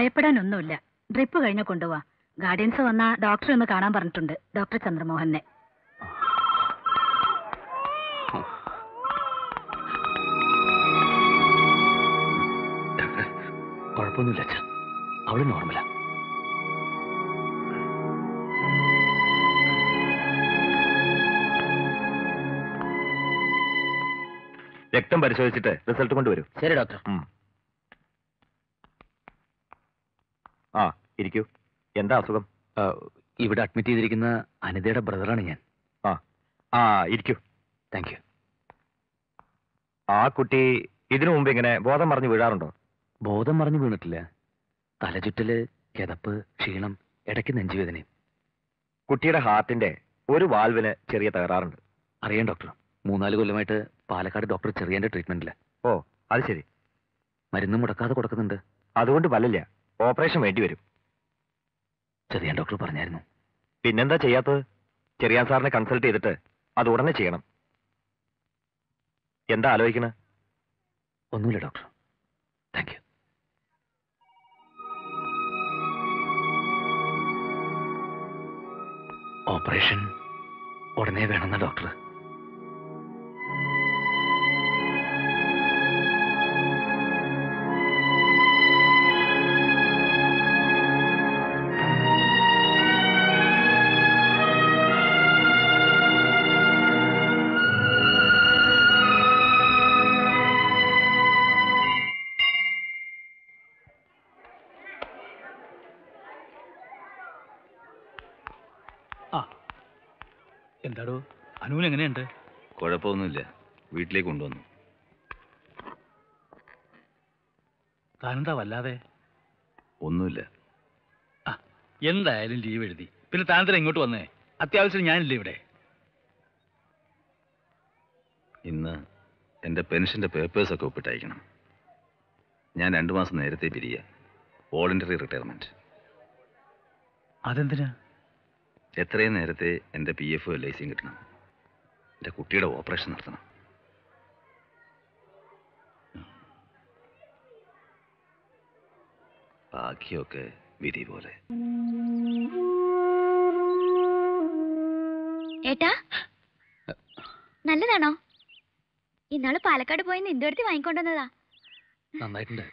ഭയപ്പെടാനൊന്നുമില്ല. Drip കഴിഞ്ഞ കൊണ്ടുപോവാ guardians വന്ന ഡോക്ടറെ ഒന്ന് കാണാൻ പറഞ്ഞിട്ടുണ്ട്. ഡോക്ടർ ചന്ദ്രമോഹനെ. കുഴപ്പമൊന്നുമില്ല അവൾ നോർമലാ രക്തം പരിശോധിച്ചിട്ട് റിസൾട്ട് കൊണ്ടുവരും. ശരി ഡോക്ടർ ആ ഇരിക്കൂ. എന്താ അസുഖം? ഇവിടെ അഡ്മിറ്റ് ചെയ്തിരിക്കുന്ന അനിതയുടെ ബ്രദറാണ് ഞാൻ. ആ ആ ഇരിക്കൂ. താങ്ക് യു ആ കുട്ടി ഇതിനു മുമ്പ് ഇങ്ങനെ ബോധം മറിഞ്ഞ് വീഴാറുണ്ടോ? ബോധം മറിഞ്ഞു വീണിട്ടില്ല. തലചുറ്റൽ കിതപ്പ് ക്ഷീണം ഇടയ്ക്ക് നെഞ്ചുവേദനയും. കുട്ടിയുടെ ഹാർട്ടിന്റെ ഒരു വാൽവിന് ചെറിയ തകരാറുണ്ട്. അറിയാം ഡോക്ടർ മൂന്നാൽ കൊല്ലമായിട്ട് പാലക്കാട് ഡോക്ടർ ചെറിയന്റെ ട്രീറ്റ്മെന്റില്ല ഓ അത് ശരി. മരുന്ന് മുടക്കാതെ കൊടുക്കുന്നുണ്ട്. അതുകൊണ്ട് പല്ലില്ല. ഓപ്പറേഷൻ വേണ്ടി വരും. ചെറിയാൻ ഡോക്ടർ പറഞ്ഞായിരുന്നു. പിന്നെന്താ ചെയ്യാത്തത്? ചെറിയാൻ സാറിനെ കൺസൾട്ട് ചെയ്തിട്ട് അത് ഉടനെ ചെയ്യണം. എന്താ ആലോചിക്കണ? ഒന്നുമില്ല ഡോക്ടർ. താങ്ക് യു ഓപ്പറേഷൻ ഉടനെ വേണമെന്ന ഡോക്ടർ. എന്താടോ? അനുവിന് എങ്ങനെയുണ്ട്? കുഴപ്പമൊന്നുമില്ല. വീട്ടിലേക്ക് കൊണ്ടുവന്നു. താനെന്താ വല്ലാതെ? ഒന്നുമില്ല. ആ എന്തായാലും ലീവ് എഴുതി. പിന്നെ താനത്തിന് ഇങ്ങോട്ട് വന്നേ? അത്യാവശ്യം ഞാനില്ല ഇവിടെ? ഇന്ന് എന്റെ പെൻഷന്റെ പേപ്പേഴ്സൊക്കെ ഒപ്പിട്ടയക്കണം. ഞാൻ രണ്ട് മാസം നേരത്തെ പിരിയ. Voluntary retirement. അതെന്തിനാ? എത്രയും നേരത്തെ എന്റെ പി എഫ് എൽ ഐ സിയും കിട്ടണം. എന്റെ കുട്ടിയുടെ ഓപ്പറേഷൻ നടത്തണം. ബാക്കിയൊക്കെ വിധി പോലെ. ഏട്ടാ നല്ലതാണോ? ഇന്നാൾ പാലക്കാട് പോയി നിന്റെ വാങ്ങിക്കൊണ്ടുവന്നതാ നന്നായിട്ടുണ്ട്.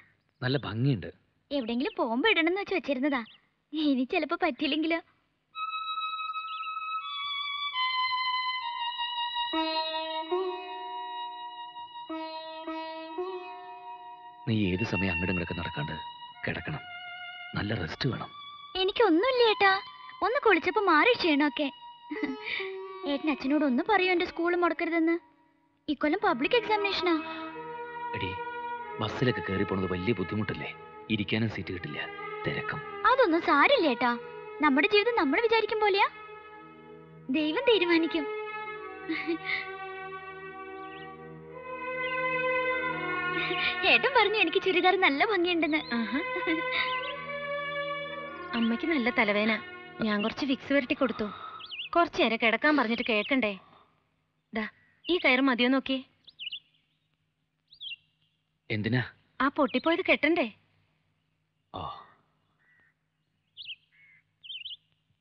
നല്ല ഭംഗിയുണ്ട്. എവിടെങ്കിലും പോകുമ്പോ ഇടണമെന്ന് വെച്ച് വെച്ചിരുന്നതാ. ഇനി ചിലപ്പോ പറ്റിയില്ലെങ്കിലോ? നീ ഏത് സമയം അങ്ങടങ്ങളൊക്കെ നടക്കാണ്ട് കിടക്കണം. നല്ല റെസ്റ്റ് വേണം. എനിക്കൊന്നുമില്ല ഏട്ടാ. ഒന്ന് കുളിച്ചപ്പോ മാറി ക്ഷീണമൊക്കെ. ഏട്ടൻ അച്ഛനോട് ഒന്ന് പറയൂ എന്റെ സ്കൂൾ മുടക്കരുതെന്ന്. ഇക്കൊല്ലം പബ്ലിക് എക്സാമിനേഷനാ എടി ബസ്സിലൊക്കെ കയറി പോണത് വലിയ ബുദ്ധിമുട്ടല്ലേ? ഇരിക്കാനും സീറ്റ് കിട്ടില്ല. തിരക്കം. അതൊന്നും സാരില്ല ഏട്ടാ. നമ്മുടെ ജീവിതം നമ്മൾ വിചാരിക്കും പോലെയാ. ദൈവം തീരുമാനിക്കും. ഏട്ടൻ പറഞ്ഞു എനിക്ക് ചുരിദാർ നല്ല ഭംഗിയുണ്ടെന്ന്. അമ്മയ്ക്ക് നല്ല തലവേന. ഞാൻ കുറച്ച് ഫിക്സ് വരട്ടി കൊടുത്തു. കുറച്ചു നേരം കിടക്കാൻ പറഞ്ഞിട്ട് കേൾക്കണ്ടേ? ദാ ഈ കയറ് മതിയോ നോക്കി. എന്തിനാ? ആ പൊട്ടിപ്പോയത് കെട്ടണ്ടേ?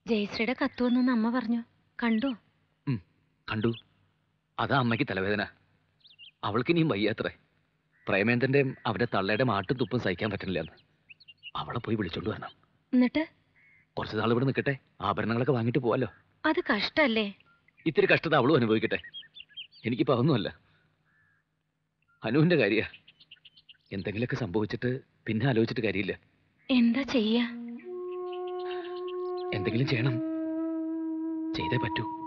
ജയശ്രീയുടെ കത്തുവെന്നൊന്ന് വന്നെന്ന് അമ്മ പറഞ്ഞു. കണ്ടോ? കണ്ടു. അതാ അമ്മയ്ക്ക് തലവേദന. അവൾക്ക് ഇനിയും വയ്യാത്രേ. പ്രേമേന്ദ്രന്റെയും അവന്റെ തള്ളയുടെ മാട്ടും തുപ്പും സഹിക്കാൻ പറ്റണില്ലെന്ന് അവളെ പോയി വിളിച്ചോണ്ട് വരണം. എന്നിട്ട്? കുറച്ച് നാൾ ഇവിടെ നിൽക്കട്ടെ ആഭരണങ്ങളൊക്കെ വാങ്ങിട്ട് പോവാലോ. അത് കഷ്ടല്ലേ? ഇത്തിരി കഷ്ടത അവളും അനുഭവിക്കട്ടെ. എനിക്കിപ്പോ അതൊന്നുമല്ല. അനുവിന്റെ കാര്യ. എന്തെങ്കിലുമൊക്കെ സംഭവിച്ചിട്ട് പിന്നെ ആലോചിച്ചിട്ട് കാര്യമില്ല. എന്താ ചെയ്യ? എന്തെങ്കിലും ചെയ്യണം. ചെയ്തേ പറ്റൂ.